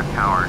our tower.